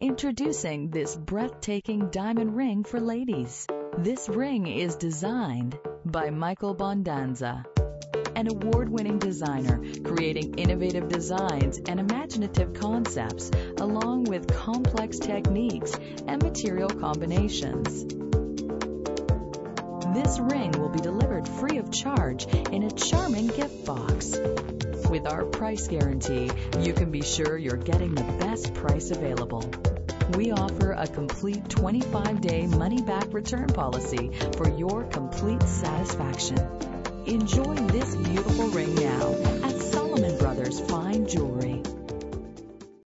Introducing this breathtaking diamond ring for ladies. This ring is designed by Michael Bondanza, an award-winning designer creating innovative designs and imaginative concepts along with complex techniques and material combinations. This ring will be delivered free of charge in a charming gift box. With our price guarantee, you can be sure you're getting the best price available. We offer a complete 25-day money-back return policy for your complete satisfaction. Enjoy this beautiful ring now